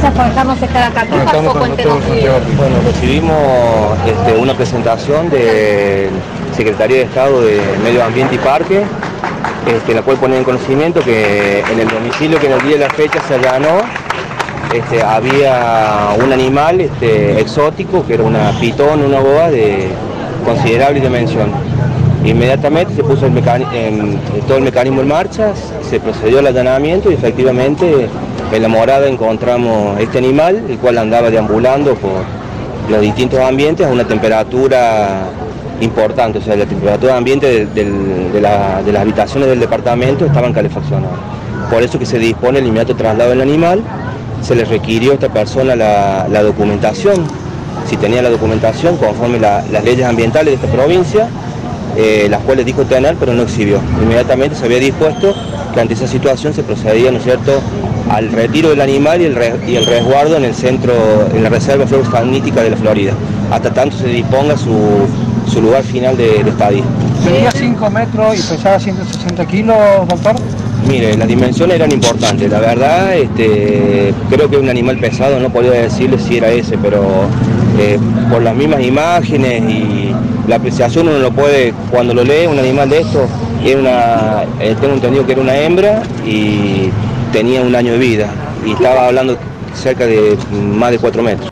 Gracias por dejarnos estar acá. ¿Qué pasó? Cuéntenos. Bueno, recibimos este, una presentación del Secretaría de Estado de Medio Ambiente y Parque, este, la cual pone en conocimiento que en el domicilio que en el día de la fecha se allanó, este, había un animal este, exótico, que era una pitón, una boa de considerable dimensión. Inmediatamente se puso el mecani- en- todo el mecanismo en marcha, se procedió al allanamiento y efectivamente en la morada encontramos este animal, el cual andaba deambulando por los distintos ambientes a una temperatura importante, o sea, la temperatura ambiente de, de de las habitaciones del departamento estaban calefaccionadas. Por eso que se dispone el inmediato traslado del animal, se le requirió a esta persona la, documentación, si tenía la documentación conforme la- las leyes ambientales de esta provincia, eh, las cuales dijo tener, pero no exhibió. Inmediatamente se había dispuesto que ante esa situación se procedía, ¿no es cierto?, al retiro del animal y el, re- y el resguardo en el centro, en la Reserva Florofaunística de la Florida, hasta tanto se disponga su, su lugar final de, de estadía. Medía 5 metros y pesaba 160 kilos, doctor. Mire, las dimensiones eran importantes, la verdad, este, creo que un animal pesado, no podría decirle si era ese, pero eh, por las mismas imágenes y la apreciación uno lo puede, cuando lo lee, un animal de esto, era una, eh, tengo entendido que era una hembra y tenía un año de vida y estaba hablando cerca de más de 4 metros.